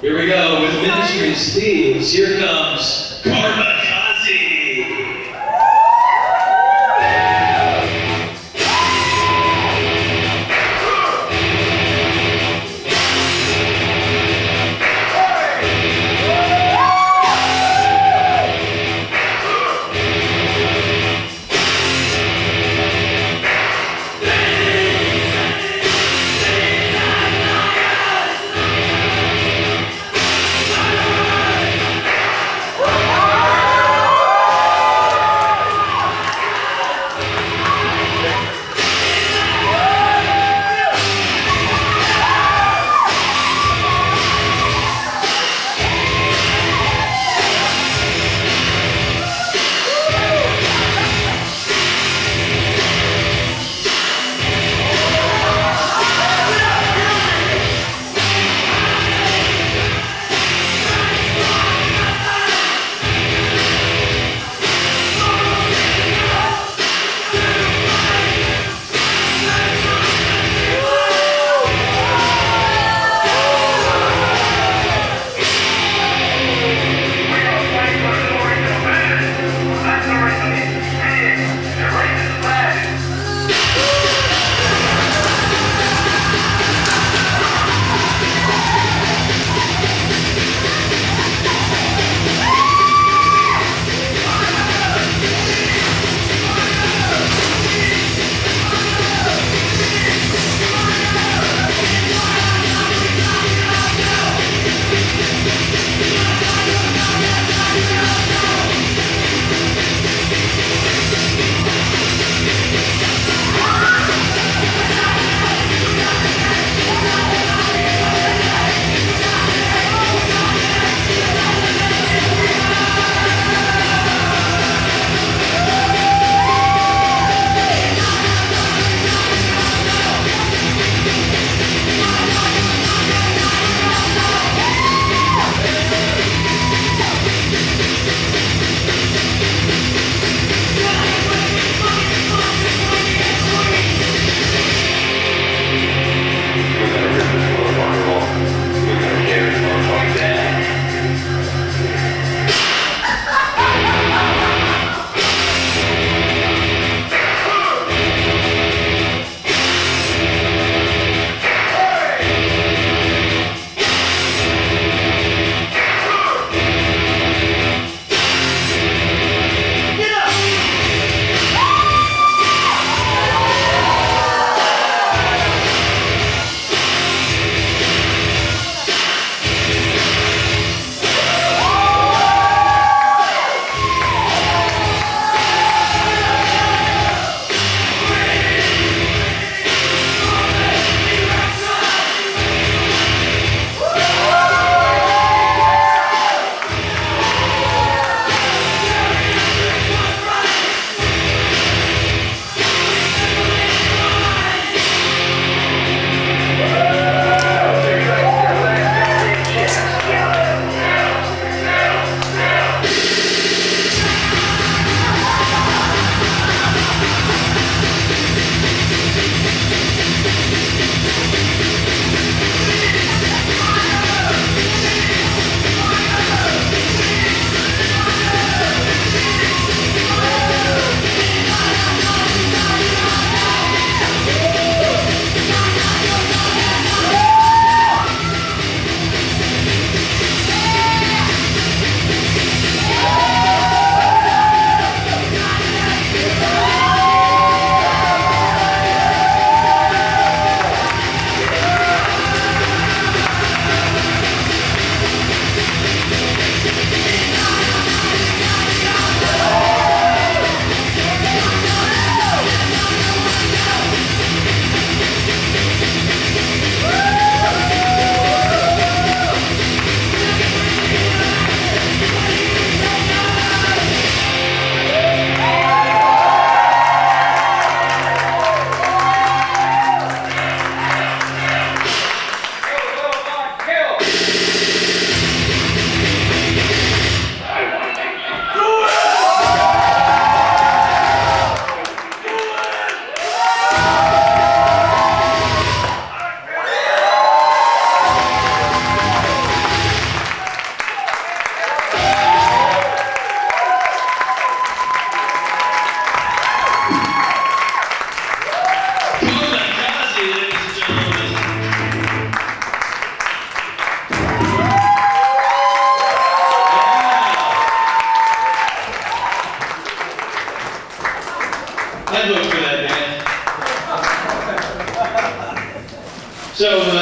Here we go with Ministries themes. Here comes Karma I vote for that man. So uh,